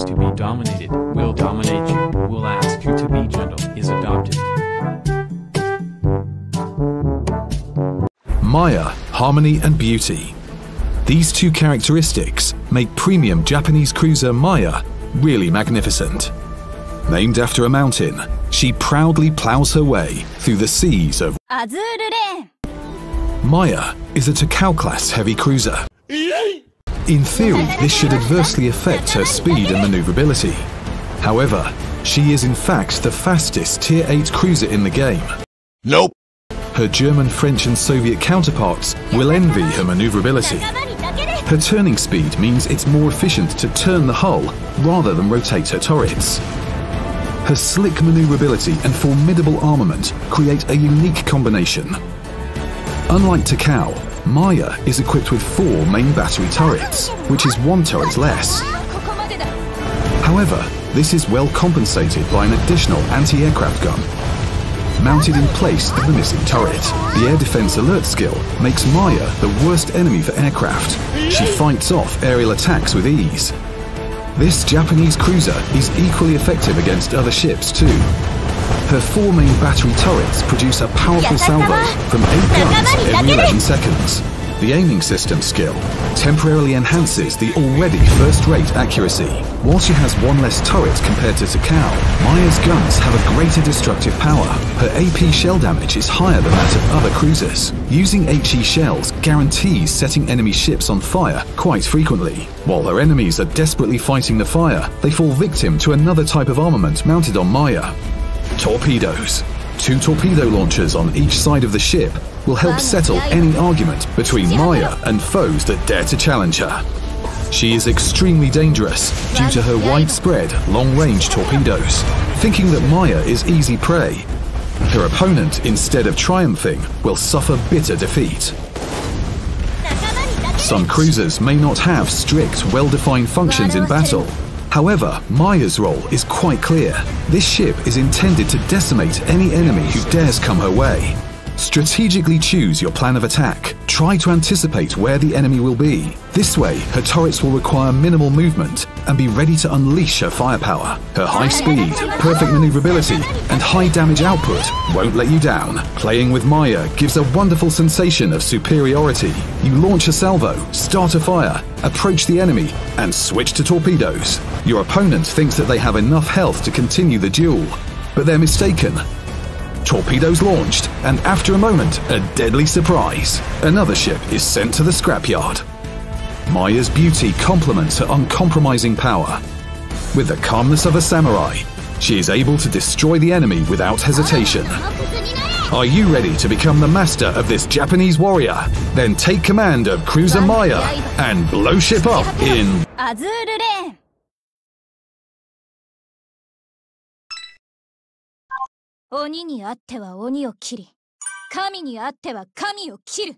wants to be dominated will dominate you, will ask you to be gentle, is adopted. Maya, harmony and beauty. These two characteristics make premium Japanese cruiser Maya really magnificent. Named after a mountain, she proudly plows her way through the seas of Azure. Maya is a Takao class heavy cruiser. Yay! In theory, this should adversely affect her speed and maneuverability. However, she is in fact the fastest Tier 8 cruiser in the game. Nope. Her German, French and Soviet counterparts will envy her maneuverability. Her turning speed means it's more efficient to turn the hull rather than rotate her turrets. Her slick maneuverability and formidable armament create a unique combination. Unlike Takao, Maya is equipped with four main battery turrets, which is one turret less. However, this is well compensated by an additional anti-aircraft gun. Mounted in place of the missing turret, the air defense alert skill makes Maya the worst enemy for aircraft. She fights off aerial attacks with ease. This Japanese cruiser is equally effective against other ships too, her four main battery turrets produce a powerful salvo from 8 guns every 11 seconds. The aiming system skill temporarily enhances the already first-rate accuracy. While she has one less turret compared to Takao, Maya's guns have a greater destructive power. Her AP shell damage is higher than that of other cruisers. Using HE shells guarantees setting enemy ships on fire quite frequently. While her enemies are desperately fighting the fire, they fall victim to another type of armament mounted on Maya. Torpedoes. Two torpedo launchers on each side of the ship will help settle any argument between Maya and foes that dare to challenge her. She is extremely dangerous due to her widespread long-range torpedoes, thinking that Maya is easy prey. Her opponent, instead of triumphing, will suffer bitter defeat. Some cruisers may not have strict, well-defined functions in battle, However, Maya's role is quite clear. This ship is intended to decimate any enemy who dares come her way. Strategically choose your plan of attack. Try to anticipate where the enemy will be. This way, her turrets will require minimal movement and be ready to unleash her firepower. Her high speed, perfect maneuverability, and high damage output won't let you down. Playing with Maya gives a wonderful sensation of superiority. You launch a salvo, start a fire, approach the enemy, and switch to torpedoes. Your opponent thinks that they have enough health to continue the duel, but they're mistaken torpedoes launched, and after a moment, a deadly surprise. Another ship is sent to the scrapyard. Maya's beauty complements her uncompromising power. With the calmness of a samurai, she is able to destroy the enemy without hesitation. Are you ready to become the master of this Japanese warrior? Then take command of Cruiser Maya and blow ship up in Azure 鬼にあっては鬼を切り神にあっては神を切る。